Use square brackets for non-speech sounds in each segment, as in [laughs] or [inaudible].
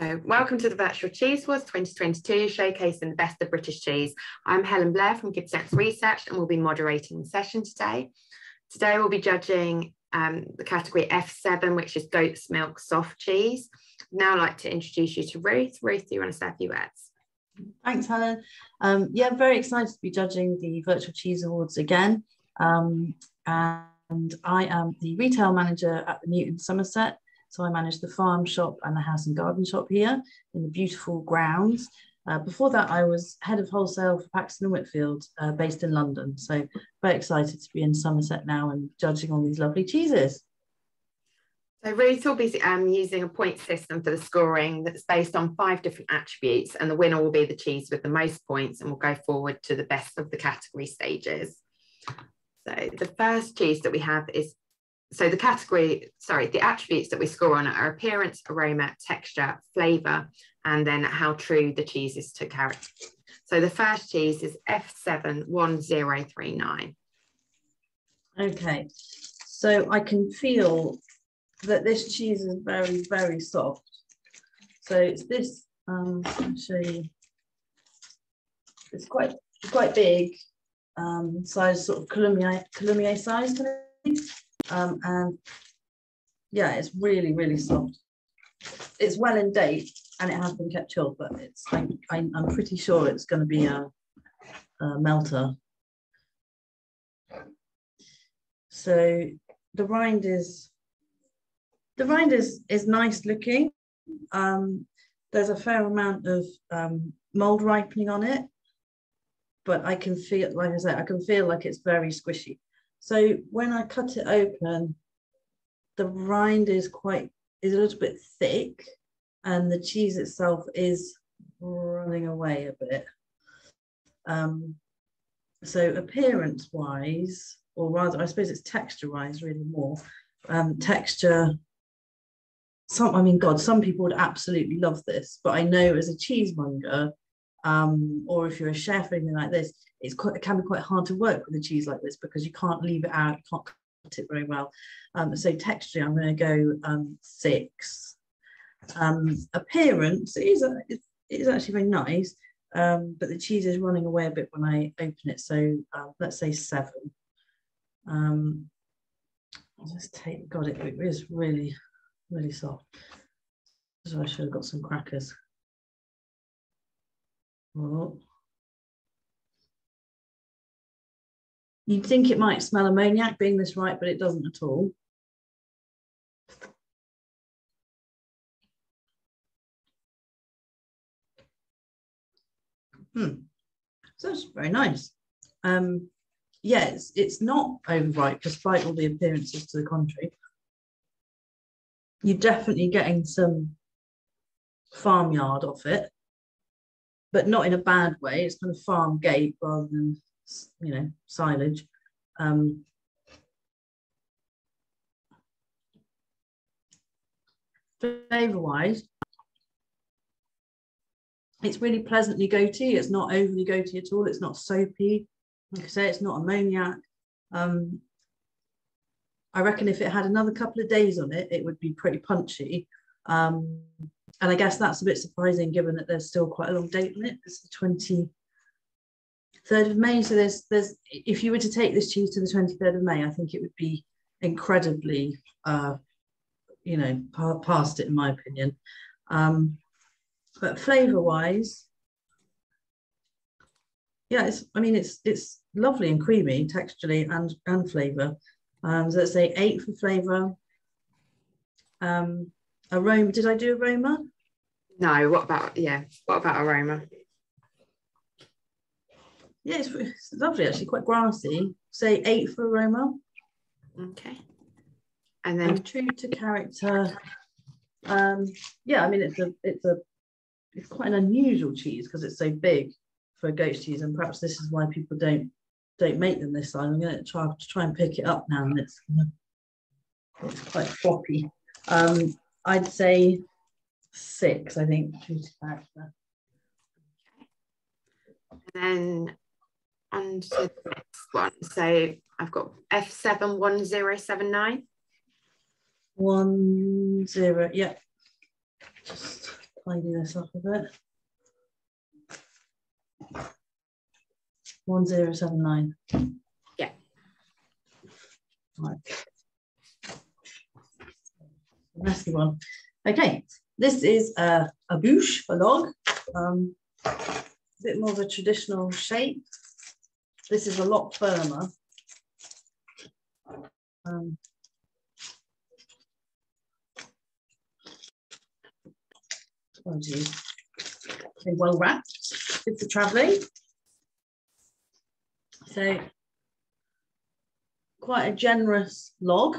So, welcome to the Virtual Cheese Awards 2022, showcasing the best of British cheese. I'm Helen Blair from Good Research and we'll be moderating the session today. Today we'll be judging um, the category F7, which is goat's milk soft cheese. Now I'd like to introduce you to Ruth. Ruth, do you want to say a few words? Thanks, Helen. Um, yeah, I'm very excited to be judging the Virtual Cheese Awards again. Um, and I am the retail manager at the Newt in Somerset so I managed the farm shop and the house and garden shop here in the beautiful grounds. Uh, before that, I was head of wholesale for Paxton and Whitfield, uh, based in London. So very excited to be in Somerset now and judging all these lovely cheeses. So Ruth will be um, using a point system for the scoring that's based on five different attributes and the winner will be the cheese with the most points and we'll go forward to the best of the category stages. So the first cheese that we have is so the category, sorry, the attributes that we score on are appearance, aroma, texture, flavour, and then how true the cheese is to character. So the first cheese is F71039. Okay, so I can feel that this cheese is very, very soft. So it's this, um, I'll show you. It's quite, quite big, um, size sort of Coulommiers, Coulommiers size kind of thing. Um, and yeah, it's really, really soft. It's well in date and it has been kept chilled, but it's I, am pretty sure it's going to be a, a melter. So the rind is the rind is is nice looking. Um, there's a fair amount of um, mold ripening on it, but I can feel, like I said, I can feel like it's very squishy. So when I cut it open, the rind is quite is a little bit thick, and the cheese itself is running away a bit. Um, so appearance wise, or rather, I suppose it's texture wise, really more um, texture. Some, I mean, God, some people would absolutely love this, but I know as a cheesemonger, um, or if you're a chef or anything like this, it's quite, it can be quite hard to work with a cheese like this because you can't leave it out, you can't cut it very well. Um, so texture, I'm going to go um, six. Um, appearance is it is actually very nice, um, but the cheese is running away a bit when I open it. So uh, let's say seven. Um, I'll just take, God, it, it is really, really soft. So I should have got some crackers. Oh. You'd think it might smell ammoniac being this right, but it doesn't at all. Hmm. So that's very nice. Um, it's, it's not overripe, despite all the appearances to the contrary. You're definitely getting some farmyard off it, but not in a bad way. It's kind of farm gate rather than you know, silage. Um, flavor wise, it's really pleasantly goaty. It's not overly goaty at all. It's not soapy. Like I say, it's not ammoniac. Um, I reckon if it had another couple of days on it, it would be pretty punchy. Um, and I guess that's a bit surprising given that there's still quite a long date on it. It's the 20, 3rd of May. So there's there's if you were to take this cheese to the 23rd of May, I think it would be incredibly uh, you know, past it in my opinion. Um, but flavor wise, yeah, it's I mean it's it's lovely and creamy texturally and and flavor. Um, so let's say eight for flavor. Um, aroma, did I do aroma? No, what about yeah, what about aroma? Yeah, it's, it's lovely actually, quite grassy. Say eight for aroma. Okay. And then and true to character. Um, yeah, I mean it's a it's a it's quite an unusual cheese because it's so big for a goat cheese, and perhaps this is why people don't don't make them this size. I'm going to try to try and pick it up now, and it's it's quite floppy. Um, I'd say six. I think true to character. And then and to the next one. So I've got F71079. One zero, yeah. Just tidy this up a bit. 1079. Yeah. Right. Nasty one. Okay, this is a, a bûche, a log. Um, a bit more of a traditional shape. This is a lot firmer. Um. Okay, well wrapped, good for traveling. So quite a generous log.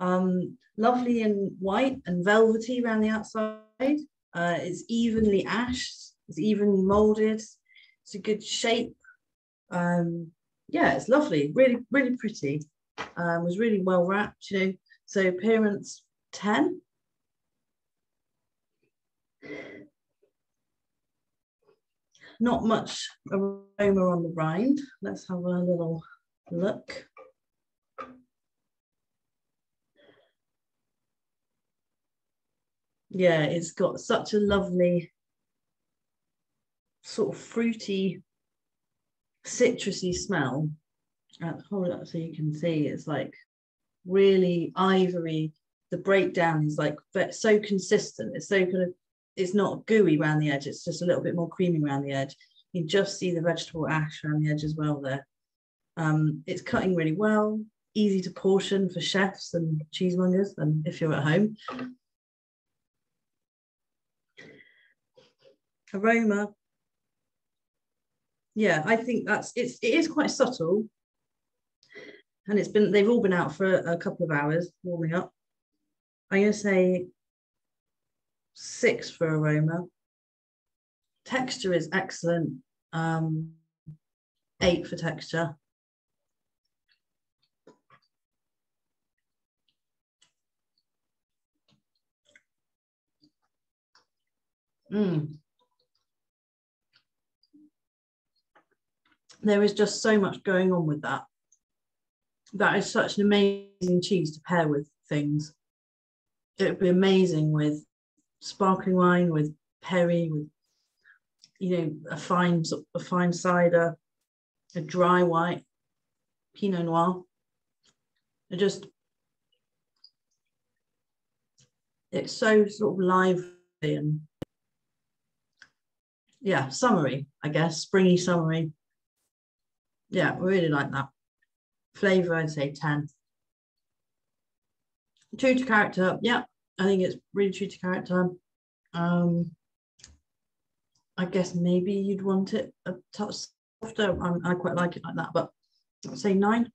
Um, lovely in white and velvety around the outside. Uh, it's evenly ashed, it's evenly molded. It's a good shape. Um, yeah, it's lovely, really, really pretty. Um, was really well wrapped, you know. So appearance 10. Not much aroma on the rind. Let's have a little look. Yeah, it's got such a lovely sort of fruity, citrusy smell. Uh, hold up so you can see it's like really ivory. The breakdown is like so consistent. It's so kind of it's not gooey around the edge. It's just a little bit more creamy around the edge. You just see the vegetable ash around the edge as well there. Um, it's cutting really well, easy to portion for chefs and cheesemongers and if you're at home. Aroma. Yeah, I think that's it's it is quite subtle. And it's been they've all been out for a couple of hours warming up. I'm gonna say six for aroma. Texture is excellent. Um, eight for texture. Mm. There is just so much going on with that. That is such an amazing cheese to pair with things. It would be amazing with sparkling wine with perry, with you know a fine a fine cider, a dry white, Pinot Noir. It just it's so sort of lively and yeah, summery, I guess, springy summery. Yeah, really like that. Flavor, I'd say 10. True to character, yeah, I think it's really true to character. Um, I guess maybe you'd want it a touch softer. Um, I quite like it like that, but I'd say nine.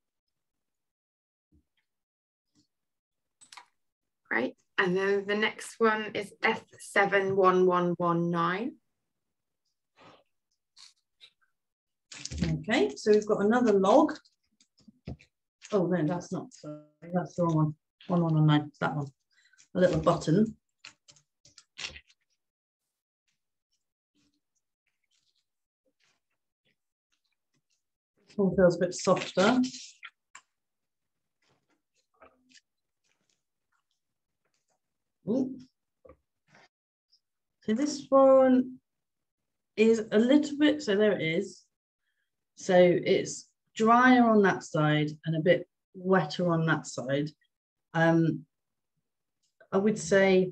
Great. And then the next one is F71119. Okay, so we've got another log. Oh no, that's not, sorry, that's the wrong one. 1119, it's that one. A little button. This one feels a bit softer. Ooh. So this one is a little bit, so there it is. So it's drier on that side and a bit wetter on that side. Um, I would say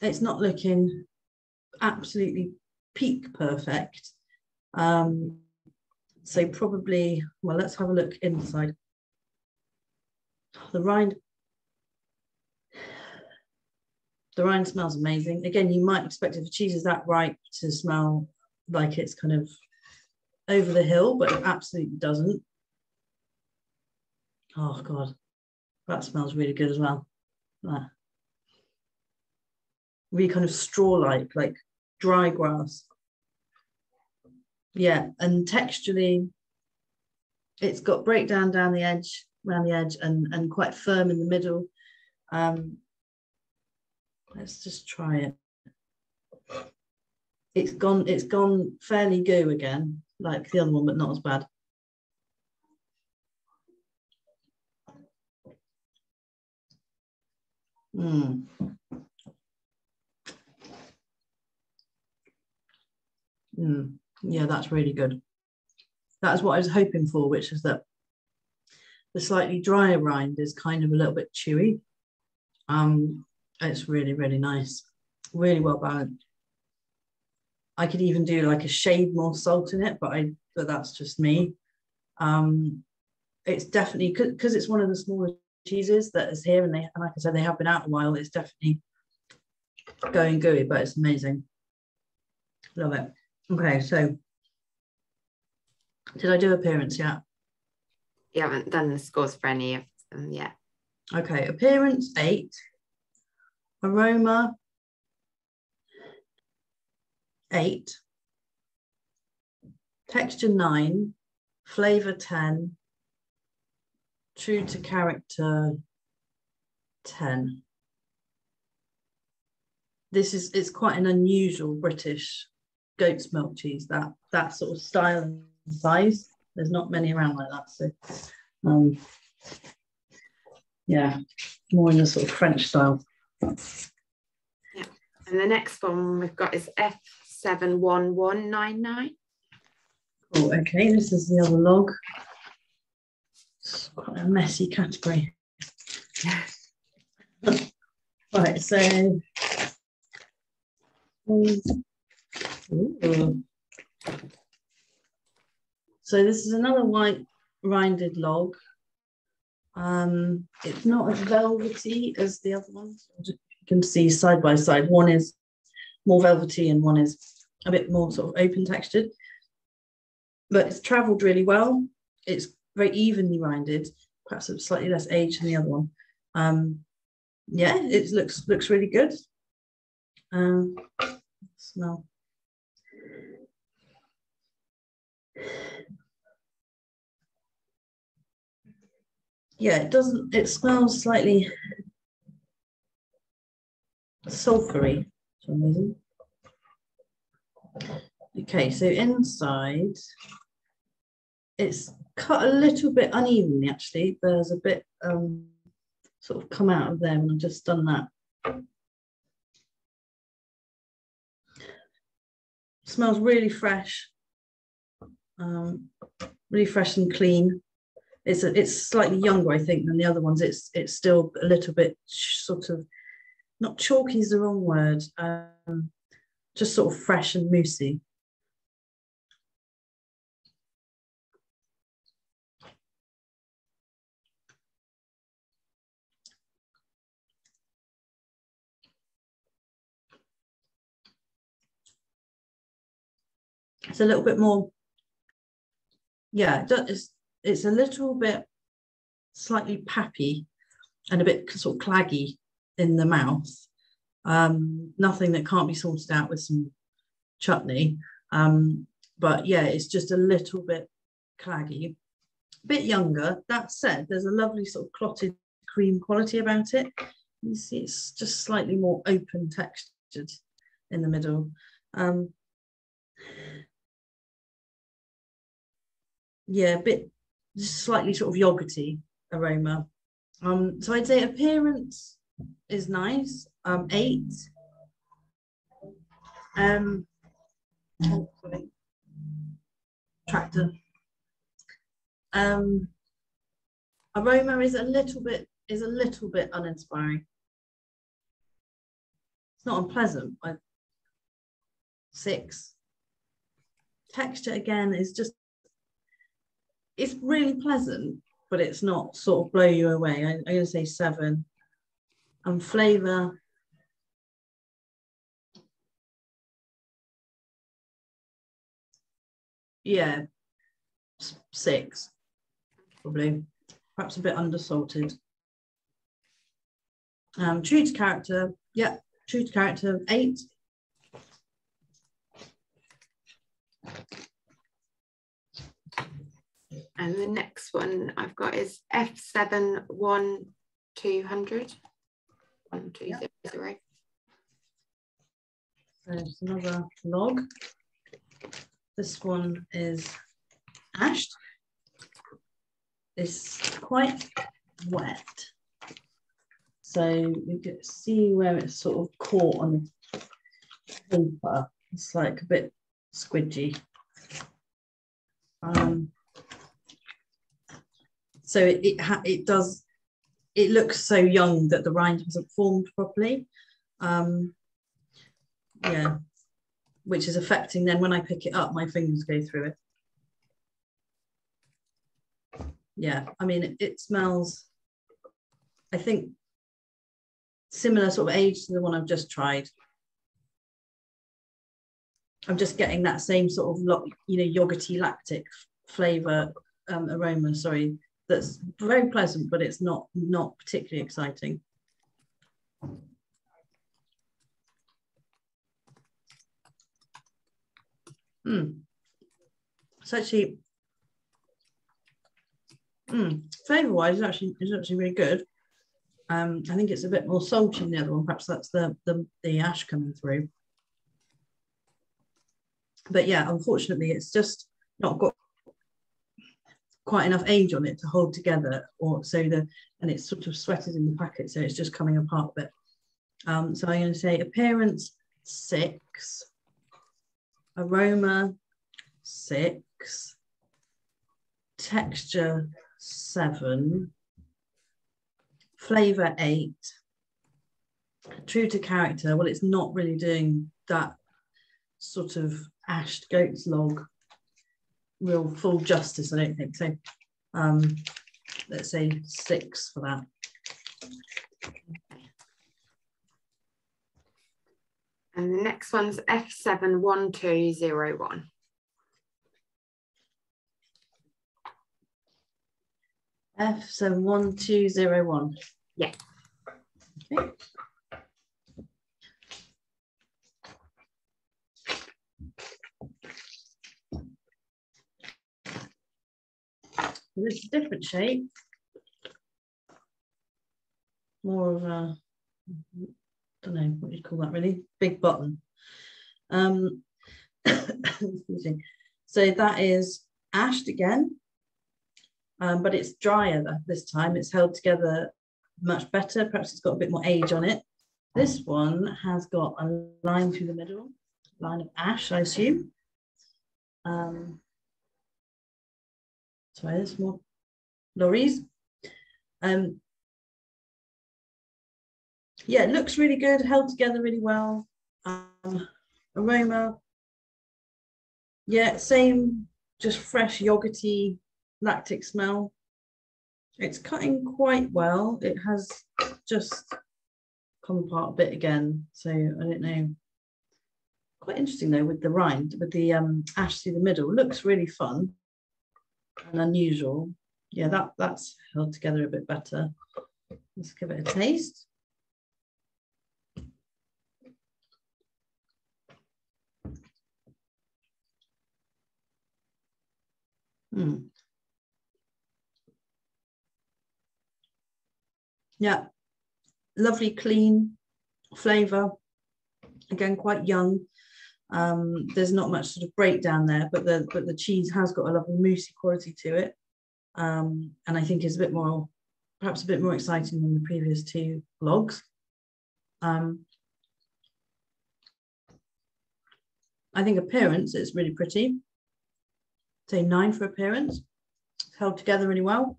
it's not looking absolutely peak perfect. Um, so probably, well, let's have a look inside. The rind, the rind smells amazing. Again, you might expect if a cheese is that ripe to smell like it's kind of over the hill, but it absolutely doesn't. Oh God, that smells really good as well. That. Really kind of straw-like, like dry grass. Yeah, and texturally, it's got breakdown down the edge, around the edge, and and quite firm in the middle. Um, let's just try it. It's gone. It's gone fairly goo again, like the other one, but not as bad. Mm. Mm, yeah, that's really good. That's what I was hoping for, which is that the slightly drier rind is kind of a little bit chewy. Um, it's really, really nice. Really well balanced. I could even do like a shade more salt in it, but I but that's just me. Um, it's definitely because it's one of the smaller cheeses that is here, and they and like I said, they have been out a while. It's definitely going gooey, but it's amazing. Love it. Okay, so did I do appearance yet? You haven't done the scores for any of them yet. Okay, appearance eight, aroma eight, texture nine, flavor 10, true to character 10. This is, it's quite an unusual British goat's milk cheese, that, that sort of style and size. There's not many around like that. So, um, yeah, more in the sort of French style. Yeah. And the next one we've got is F 71199. Oh, okay, this is the other log. It's quite a messy category. Yes. [laughs] Right, so Ooh. So this is another white rinded log. Um, it's not as velvety as the other ones. You can see side by side. One is more velvety and one is a bit more sort of open textured. But it's traveled really well. It's very evenly rinded, perhaps slightly less age than the other one. Um, yeah, it looks looks really good. Um, smell. Yeah, it doesn't, it smells slightly sulfury some reason. Okay, so inside, it's cut a little bit unevenly actually. There's a bit um, sort of come out of there and I've just done that. Smells really fresh, um, really fresh and clean. It's a, it's slightly younger, I think, than the other ones. It's it's still a little bit sort of not chalky is the wrong word. Um, just sort of fresh and moussey. It's a little bit more, yeah, it's, it's a little bit slightly pappy and a bit sort of claggy in the mouth um, nothing that can't be sorted out with some chutney. Um, but yeah, it's just a little bit claggy, a bit younger. That said, there's a lovely sort of clotted cream quality about it. You see, it's just slightly more open textured in the middle. Um, yeah, a bit slightly sort of yogurty aroma. Um, so I'd say appearance is nice um, eight. Um, tractor. Um, aroma is a little bit is a little bit uninspiring. It's not unpleasant. I, six. Texture again is just it's really pleasant, but it's not sort of blow you away. I, I'm going to say seven. And flavour yeah, six, probably, perhaps a bit undersalted. Um, true to character, yeah, true to character, eight. And the next one I've got is F7 1 200. 1200. There's another log. This one is ashed. It's quite wet. So we can see where it's sort of caught on the paper. It's like a bit squidgy. Um, so it it, it does it looks so young that the rind hasn't formed properly. Um, yeah, which is affecting then when I pick it up, my fingers go through it. Yeah, I mean, it, it smells, I think, similar sort of age to the one I've just tried. I'm just getting that same sort of, you know, yogurty lactic flavor um, aroma, sorry, that's very pleasant, but it's not not particularly exciting. Mm. It's actually mm, flavor wise, it's actually it's actually really good. Um, I think it's a bit more salty than the other one. Perhaps that's the the, the ash coming through. But yeah, unfortunately, it's just not got quite enough age on it to hold together or so the and it's sort of sweated in the packet so it's just coming apart a bit. Um, so i'm going to say appearance six. Aroma six. Texture seven. Flavor eight. True to character well it's not really doing that sort of ashed goat's log real full justice, I don't think. So um, let's say six for that. And the next one's F71201. F71201. Yeah. Okay. This different shape. More of a, I don't know what you call that really, big button. Um, [coughs] so that is ashed again, um, but it's drier this time. It's held together much better. Perhaps it's got a bit more age on it. This one has got a line through the middle, line of ash, I assume. Um, sorry, there's more lorries. Um, yeah, it looks really good, held together really well. Um, aroma, yeah, same, just fresh yogurty lactic smell. It's cutting quite well. It has just come apart a bit again. So I don't know. Quite interesting though with the rind, with the um, ash through the middle. Looks really fun and unusual. Yeah, that, that's held together a bit better. Let's give it a taste. Hmm. Yeah, lovely clean flavour. Again, quite young. Um, there's not much sort of breakdown there, but the but the cheese has got a lovely moussey quality to it, um, and I think is a bit more, perhaps a bit more exciting than the previous two vlogs. Um, I think appearance is really pretty. Say nine for appearance. It's held together really well.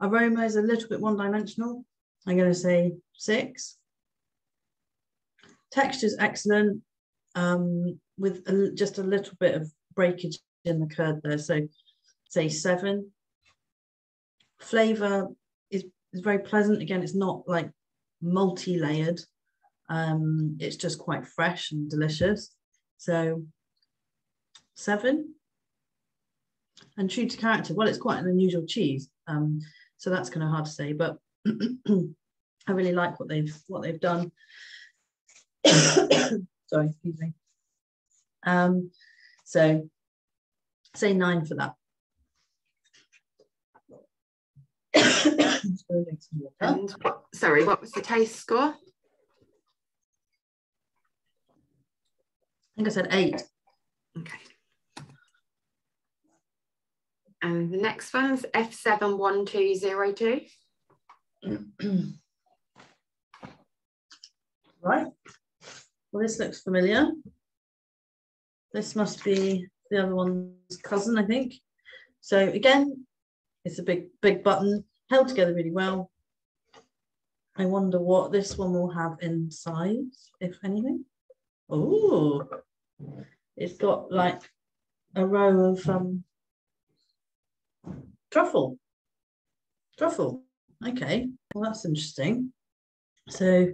Aroma is a little bit one-dimensional. I'm going to say six. Texture is excellent um, with a, just a little bit of breakage in the curd there. So say seven. Flavor is, is very pleasant. Again, it's not like multi-layered. Um, it's just quite fresh and delicious. So seven. And true to character, well, it's quite an unusual cheese. Um, so that's kind of hard to say, but [clears throat] I really like what they've what they've done. [coughs] Sorry, excuse me. Um, so say nine for that. [coughs] and sorry, what was the taste score? I think I said eight. Okay. And the next one's F71202. [coughs] right. Well, this looks familiar. This must be the other one's cousin, I think. So again, it's a big, big button, held together really well. I wonder what this one will have inside, if anything. Oh, it's got like a row of um, truffle. Truffle. Okay, well that's interesting. So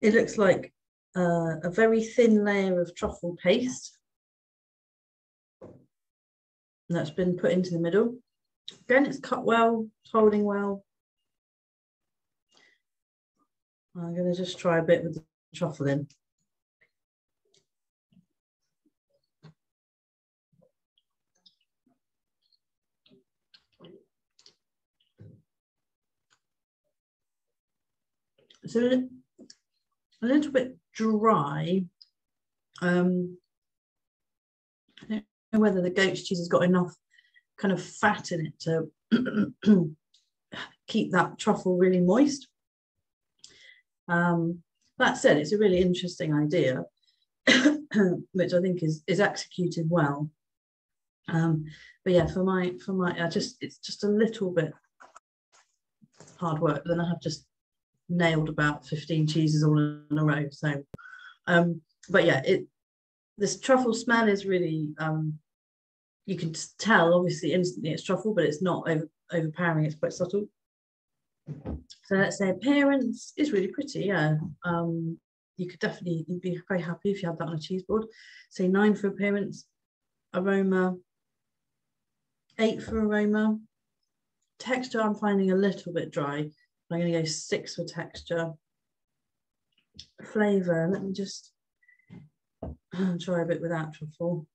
it looks like uh, a very thin layer of truffle paste that's been put into the middle. Again, it's cut well, it's holding well. I'm going to just try a bit with the truffle in. So a little bit dry. Um, I don't know whether the goat's cheese has got enough kind of fat in it to [clears throat] keep that truffle really moist. Um, that said, it's a really interesting idea, [clears throat] which I think is is executed well. Um, but yeah, for my for my, I just it's just a little bit hard work. Then I have just nailed about 15 cheeses all in a row. So, um, but yeah, it this truffle smell is really um, you can tell obviously instantly it's truffle, but it's not over, overpowering. It's quite subtle. So let's say appearance is really pretty. Yeah, um, you could definitely you'd be very happy if you had that on a cheese board. Say nine for appearance, aroma, eight for aroma. Texture, I'm finding a little bit dry. I'm going to go six for texture. Flavour, let me just try a bit without truffle.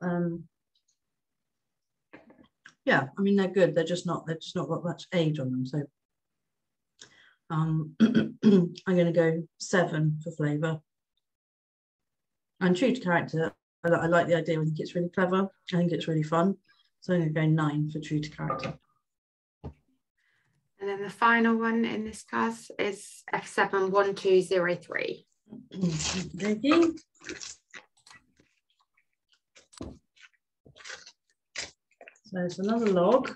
Um, yeah, I mean they're good. They're just not. They're just not got much age on them. So um, [clears throat] I'm going to go seven for flavour. And true to character, I, I like the idea. I think it's really clever. I think it's really fun. So I'm going to go nine for true to character. And then the final one in this class is F71203. Thank you. So it's another log.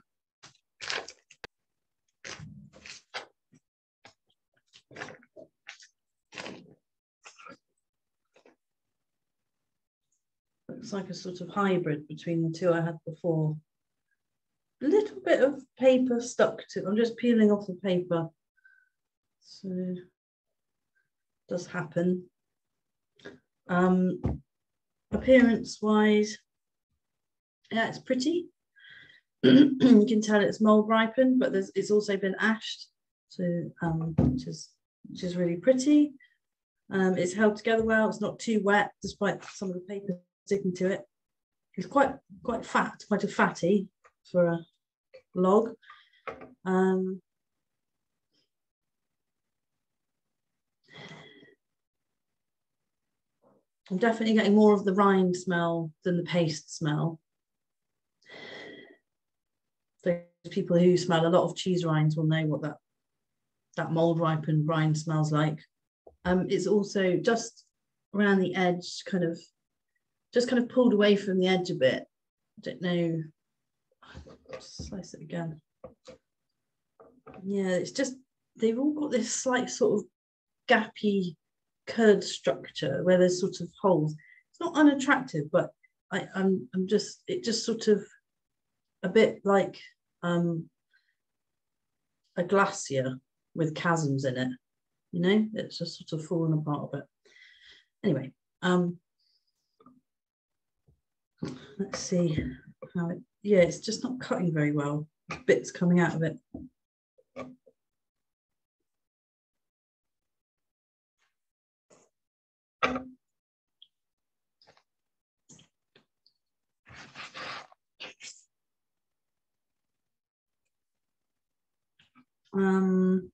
Looks like a sort of hybrid between the two I had before. A little bit of paper stuck to, I'm just peeling off the paper. So does happen. Um, appearance wise, yeah, it's pretty. [clears throat] you can tell it's mold ripened, but there's, it's also been ashed, so um, which is which is really pretty. Um, it's held together well. It's not too wet, despite some of the paper sticking to it. It's quite quite fat, quite a fatty for a log. Um, I'm definitely getting more of the rind smell than the paste smell. Those people who smell a lot of cheese rinds will know what that that mold ripened rind smells like. Um, it's also just around the edge, kind of just kind of pulled away from the edge a bit. I don't know. Slice it again. Yeah, it's just they've all got this slight sort of gappy curd structure where there's sort of holes. It's not unattractive, but I, I'm I'm just it just sort of a bit like um, a glacier with chasms in it. You know, it's just sort of fallen apart a bit. Anyway, um, let's see how it, yeah, it's just not cutting very well. Bits coming out of it. Um,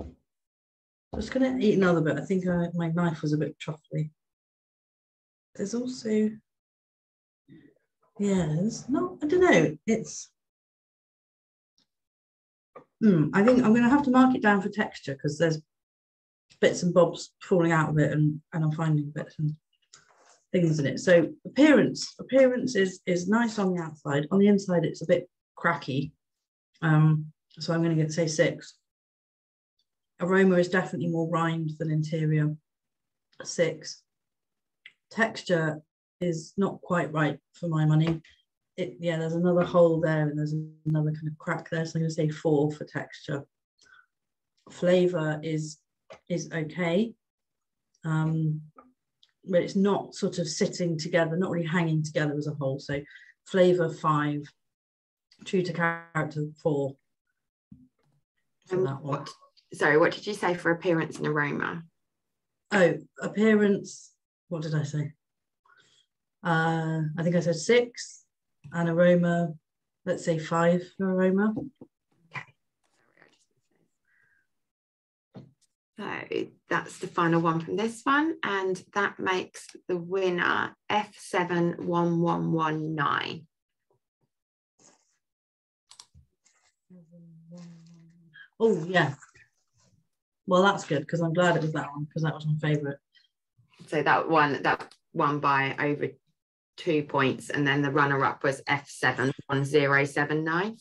I just gonna eat another bit. I think I, my knife was a bit truffly. There's also yeah, No, I don't know, it's, mm, I think I'm going to have to mark it down for texture because there's bits and bobs falling out of it and, and I'm finding bits and things in it. So appearance, appearance is, is nice on the outside. On the inside, it's a bit cracky. Um, so I'm going to get say six. Aroma is definitely more rind than interior, six. Texture is not quite right for my money. It, yeah, there's another hole there and there's another kind of crack there. So I'm going to say four for texture. Flavor is is okay, um, but it's not sort of sitting together, not really hanging together as a whole. So flavor five, true to character four. For that one. What, sorry, what did you say for appearance and aroma? Oh, appearance. What did I say? Uh, I think I said six, and aroma. Let's say five for aroma. Okay. So that's the final one from this one, and that makes the winner F71119. Oh, yeah. Well, that's good because I'm glad it was that one because that was my favourite. So that one, that one by over two points, and then the runner-up was F71079.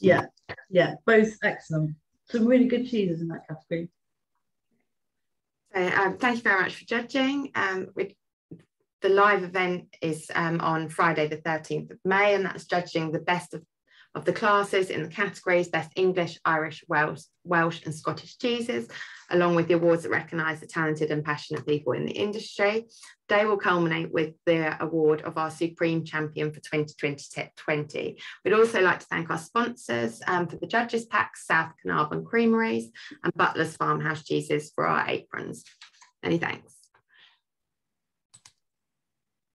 Yeah, yeah, both excellent. Some really good cheeses in that category. So um, thank you very much for judging. Um, we, the live event is um, on Friday, the 13th of May, and that's judging the best of, of the classes in the categories Best English, Irish, Welsh, Welsh and Scottish cheeses, along with the awards that recognise the talented and passionate people in the industry. They will culminate with the award of our Supreme Champion for 2020. We'd also like to thank our sponsors um, for the Judges Packs, South Caernarfon Creameries and Butler's Farmhouse Cheeses for our aprons. Many thanks.